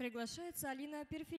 Приглашается Алина Перфи.